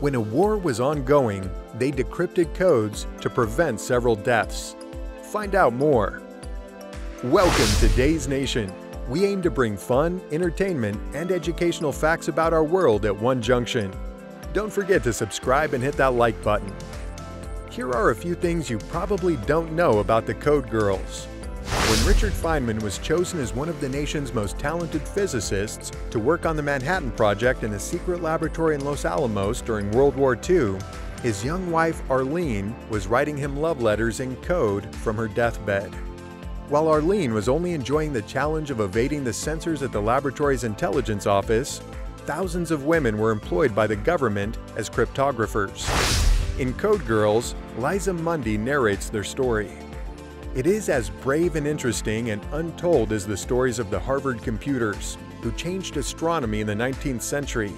When a war was ongoing, they decrypted codes to prevent several deaths. Find out more. Welcome to Daze Nation. We aim to bring fun, entertainment, and educational facts about our world at one junction. Don't forget to subscribe and hit that like button. Here are a few things you probably don't know about the Code Girls. When Richard Feynman was chosen as one of the nation's most talented physicists to work on the Manhattan Project in a secret laboratory in Los Alamos during World War II, his young wife Arline was writing him love letters in code from her deathbed. While Arline was only enjoying the challenge of evading the censors at the laboratory's intelligence office, thousands of women were employed by the government as cryptographers. In Code Girls, Liza Mundy narrates their story. It is as brave and interesting and untold as the stories of the Harvard computers, who changed astronomy in the 19th century,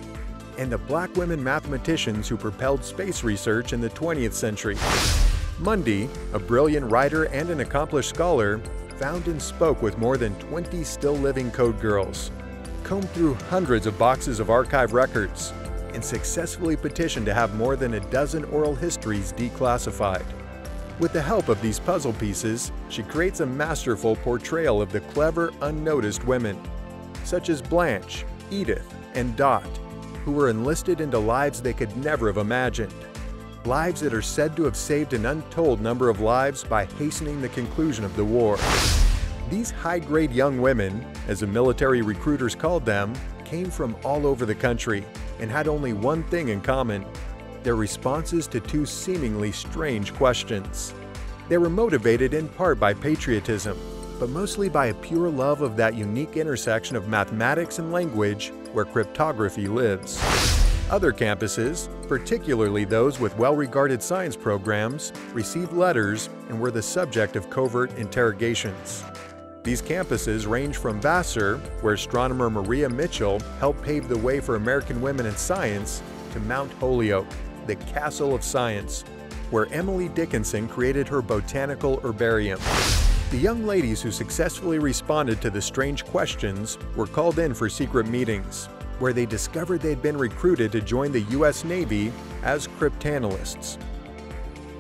and the black women mathematicians who propelled space research in the 20th century. Mundy, a brilliant writer and an accomplished scholar, found and spoke with more than 20 still living code girls, combed through hundreds of boxes of archive records, and successfully petitioned to have more than a dozen oral histories declassified. With the help of these puzzle pieces, she creates a masterful portrayal of the clever, unnoticed women, such as Blanche, Edith, and Dot, who were enlisted into lives they could never have imagined. Lives that are said to have saved an untold number of lives by hastening the conclusion of the war. These high-grade young women, as the military recruiters called them, came from all over the country and had only one thing in common their responses to two seemingly strange questions. They were motivated in part by patriotism, but mostly by a pure love of that unique intersection of mathematics and language where cryptography lives. Other campuses, particularly those with well-regarded science programs, received letters and were the subject of covert interrogations. These campuses range from Vassar, where astronomer Maria Mitchell helped pave the way for American women in science, to Mount Holyoke, the Castle of Science, where Emily Dickinson created her botanical herbarium. The young ladies who successfully responded to the strange questions were called in for secret meetings, where they discovered they'd been recruited to join the U.S. Navy as cryptanalysts.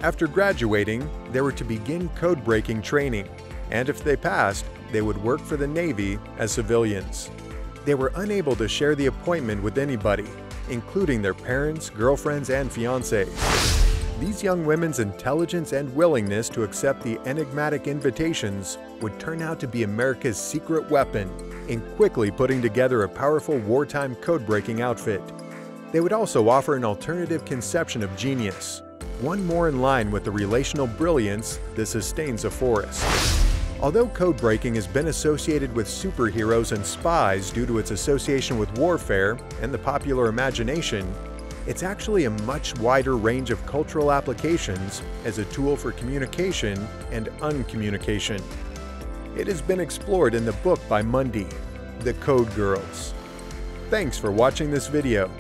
After graduating, they were to begin code-breaking training, and if they passed, they would work for the Navy as civilians. They were unable to share the appointment with anybody, including their parents, girlfriends, and fiancés. These young women's intelligence and willingness to accept the enigmatic invitations would turn out to be America's secret weapon in quickly putting together a powerful wartime code-breaking outfit. They would also offer an alternative conception of genius, one more in line with the relational brilliance that sustains a forest. Although code-breaking has been associated with superheroes and spies due to its association with warfare and the popular imagination, it's actually a much wider range of cultural applications as a tool for communication and uncommunication. It has been explored in the book by Mundy, The Code Girls. Thanks for watching this video.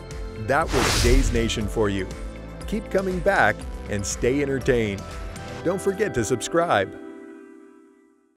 That was Daze Nation for you. Keep coming back and stay entertained. Don't forget to subscribe.